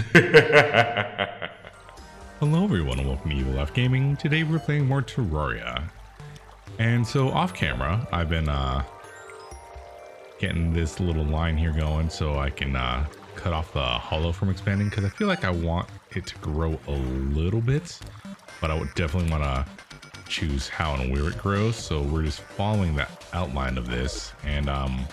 Hello everyone and welcome to Evil Laugh Gaming. Today we're playing more Terraria. And so off camera, I've been uh, getting this little line here going so I can uh, cut off the hallow from expanding because I feel like I want it to grow a little bit, but I would definitely want to choose how and where it grows. So we're just following the outline of this and um,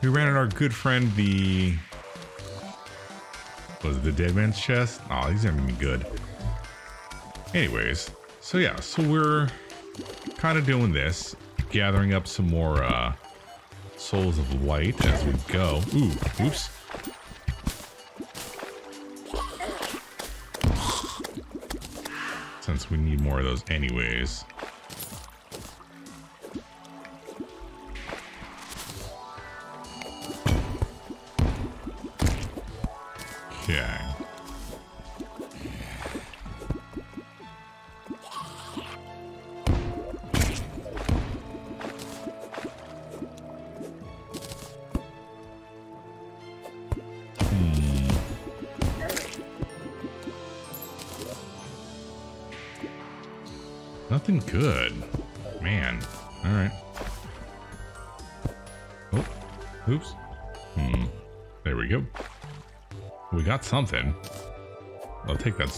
we ran at our good friend the was the dead man's chest? Oh, these aren't even good. Anyways, so yeah, so we're kind of doing this, gathering up some more uh, souls of light as we go. Ooh, oops. Since we need more of those anyways. Nothing good. Man. Alright. Oh. Oops. Hmm. There we go. We got something. I'll take that.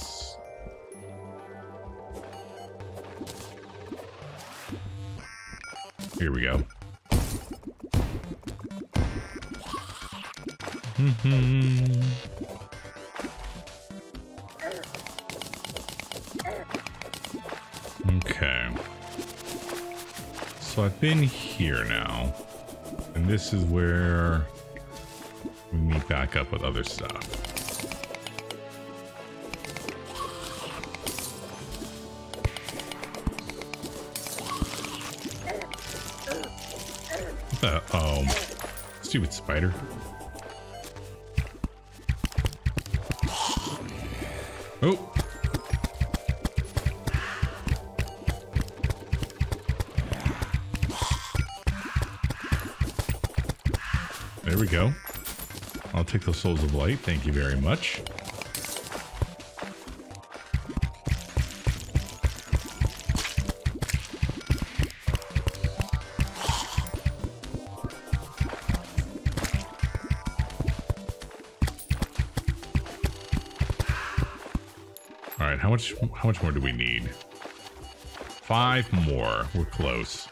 Here we go. Mhm. So I've been here now. And this is where we meet back up with other stuff. What the? Um, oh, stupid spider. There we go. I'll take those souls of light. Thank you very much. All right, how much how much more do we need? Five more. We're close.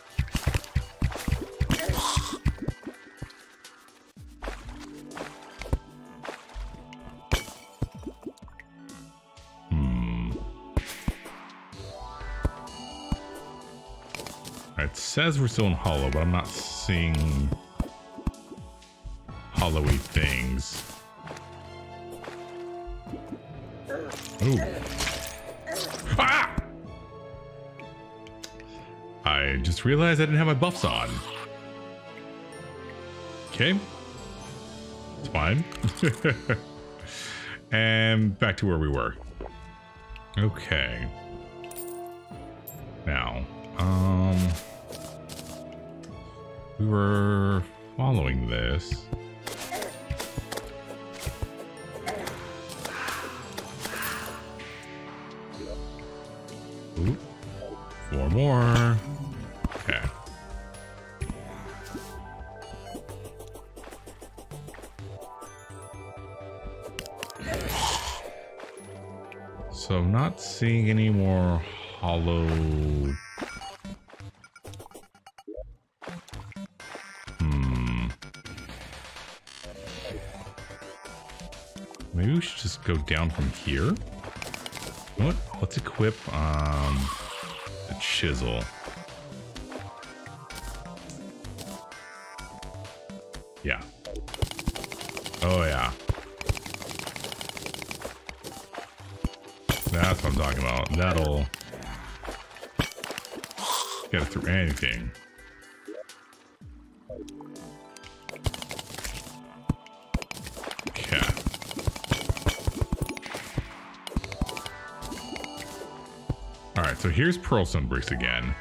Says we're still in hallow, but I'm not seeing hallowy things. Ooh. Ah! I just realized I didn't have my buffs on. Okay. It's fine. and back to where we were. Okay. Now, um, we were following this. Ooh, four more. Okay. So I'm not seeing any more hallow. Go down from here. What? Let's equip um the chisel. Yeah. Oh yeah. That's what I'm talking about. That'll get us through anything. so here's Pearl Sunbricks again.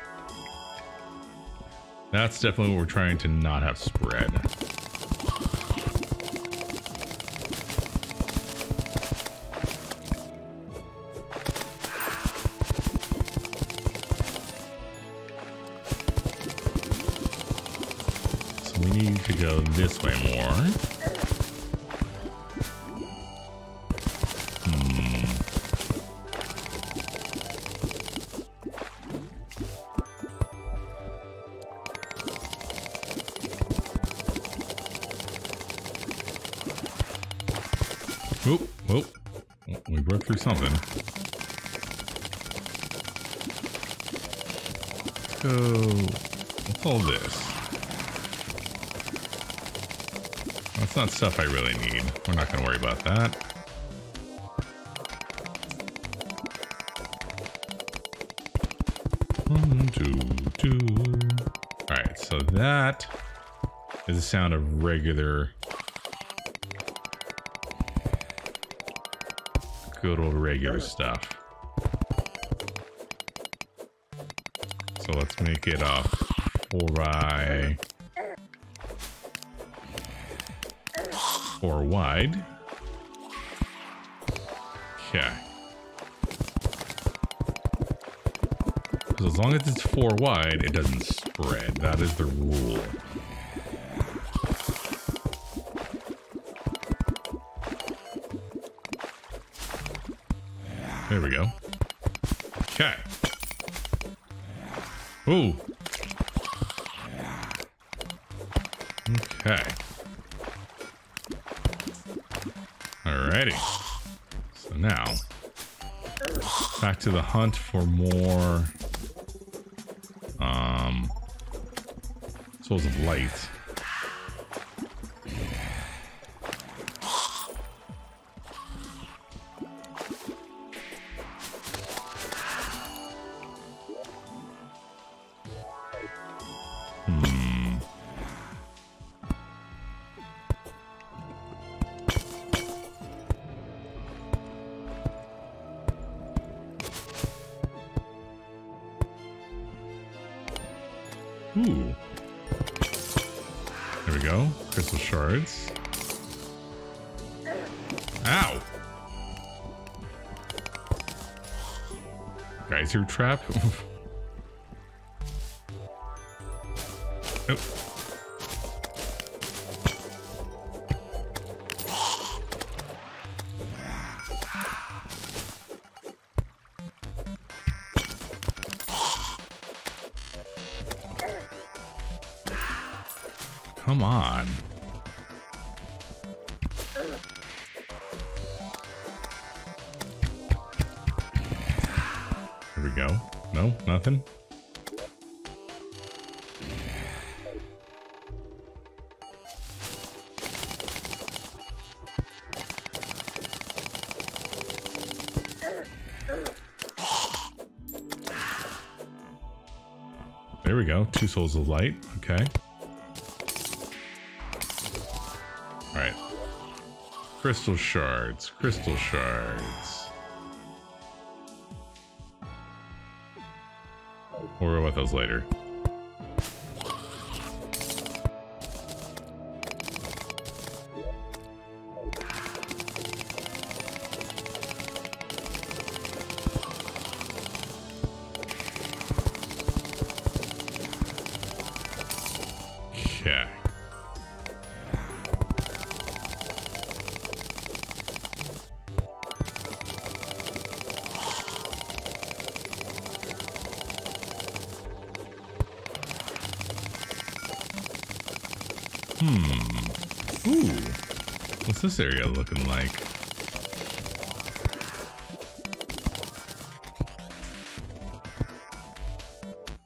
That's definitely what we're trying to not have spread. So we need to go this way more. Something. Go. What's all this? That's not stuff I really need. We're not going to worry about that. One, two, two. Alright, so that is the sound of regular good old regular stuff. So let's make it a four by four wide. Okay. So as long as it's four wide, it doesn't spread. That is the rule. There we go. Okay. Ooh. Okay. Alrighty. So now, back to the hunt for more um, souls of light. Crystal shards. Ow! Geyser trap? No, nothing. There we go. Two souls of light. Okay. Alright. Crystal shards. Crystal shards. We'll worry about those later. This area looking like?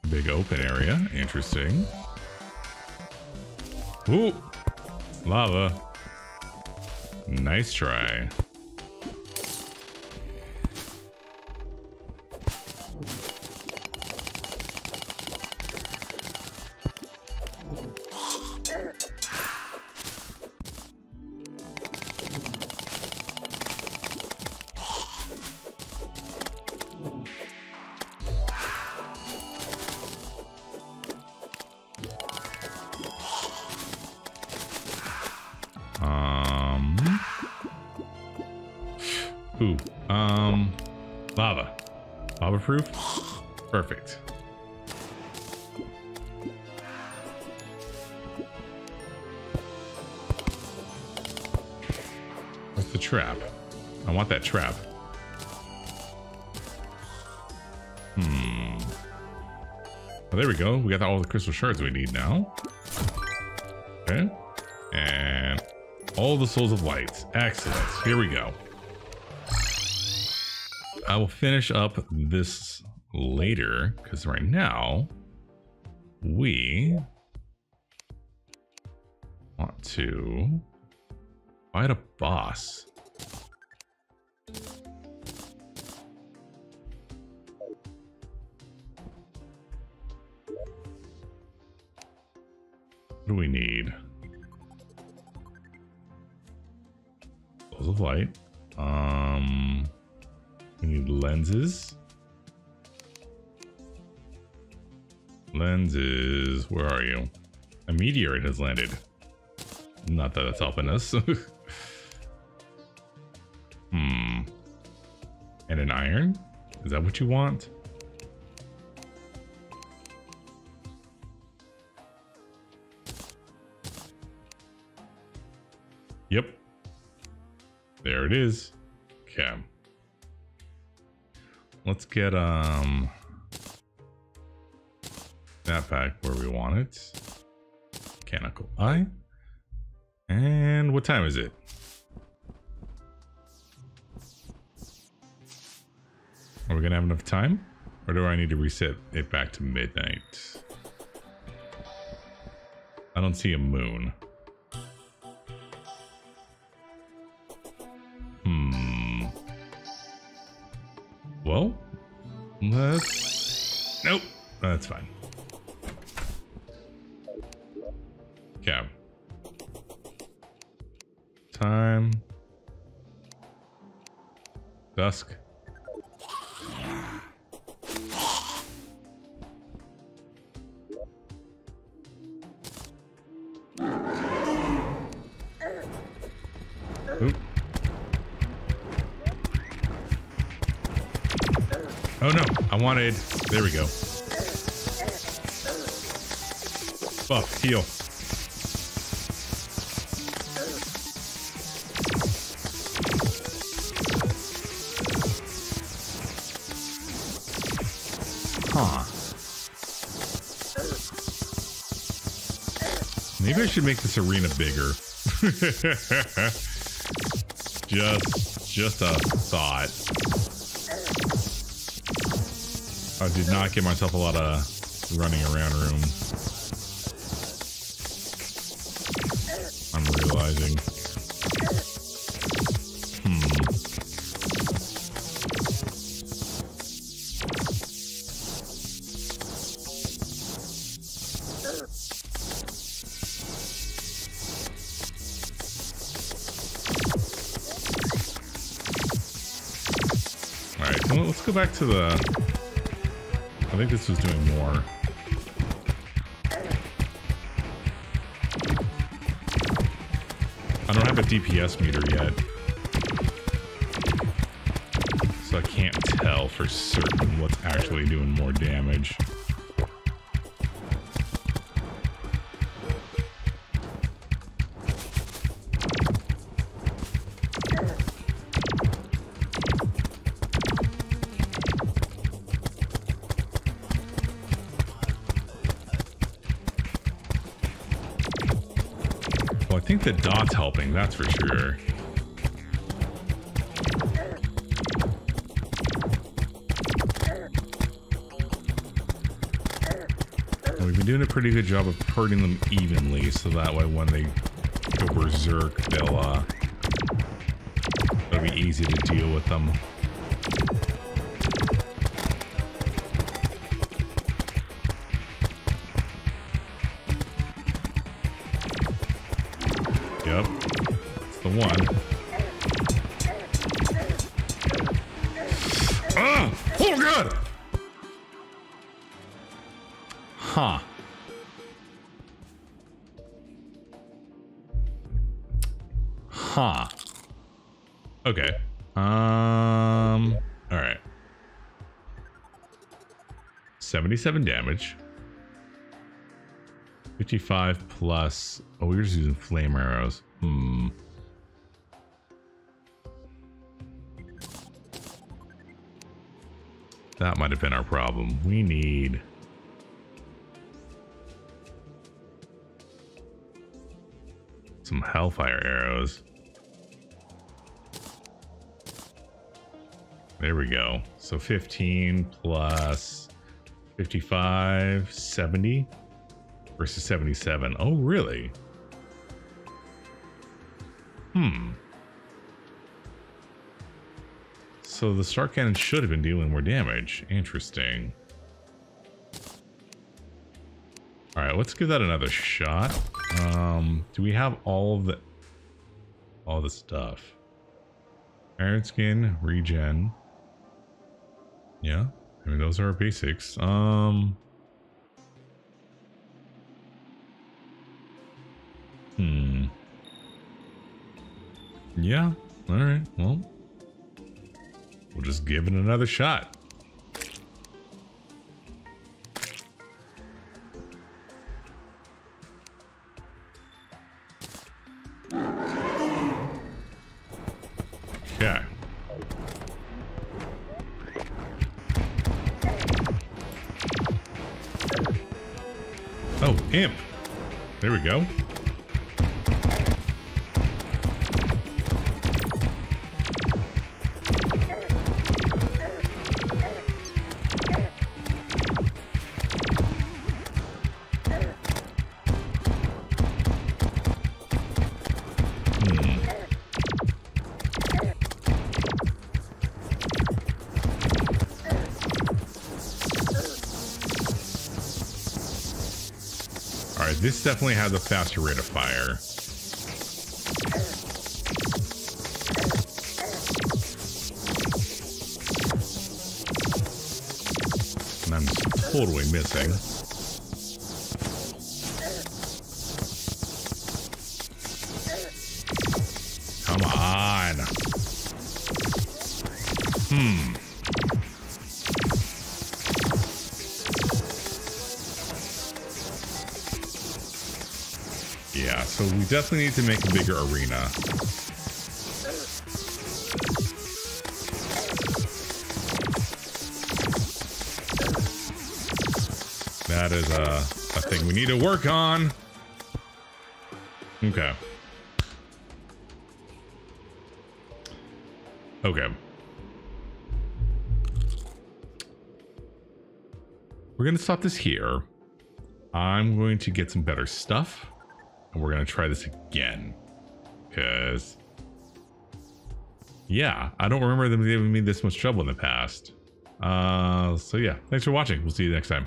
Big open area. Interesting. Ooh. Lava. Nice try. Ooh. Um, lava. Lava proof? Perfect. What's the trap? I want that trap. Hmm. Oh, there we go. We got all the crystal shards we need now. Okay. And all the souls of light. Excellent. Here we go. I will finish up this later because right now we want to fight a boss. What do we need? Souls of light. Um, we need lenses. Lenses, where are you? A meteorite has landed. Not that it's helping us. hmm. And an iron? Is that what you want? Yep. There it is. Okay. Let's get um that back where we want it. Mechanical eye. And what time is it? Are we gonna have enough time? Or do I need to reset it back to midnight? I don't see a moon. Well, let's... Nope, that's fine. Okay. Time. Dusk. I wanted, there we go. Buff, heal. Huh. Maybe I should make this arena bigger. just, just a thought. I did not give myself a lot of running around room. I'm realizing. Hmm. Alright, well, let's go back to the... I think this was doing more. I don't have a DPS meter yet. So I can't tell for certain what's actually doing more damage. Think the dot's helping, that's for sure. We've been doing a pretty good job of hurting them evenly, so that way when they go berserk, they'll, uh, it'll be easy to deal with them. One. Ah! Oh god! Huh. Huh. Okay. Um alright. 77 damage. 55 plus. Oh, we were just using flame arrows. Hmm. That might have been our problem. We need... Some Hellfire arrows. There we go. So 15 plus 55, 70 versus 77. Oh, really? Hmm. So the Star Cannon should have been dealing more damage. Interesting. Alright, let's give that another shot. Um, do we have all of the... All the stuff? Iron Skin, Regen. Yeah, I mean, those are our basics. Um... Hmm. Yeah, alright, well... We'll just give it another shot. This definitely has a faster rate of fire. And I'm totally missing. Come on. Hmm. Definitely need to make a bigger arena. That is a, a thing we need to work on. Okay. Okay. We're going to stop this here. I'm going to get some better stuff. And we're going to try this again. Because... Yeah, I don't remember them giving me this much trouble in the past. Uh, so yeah, thanks for watching. We'll see you next time.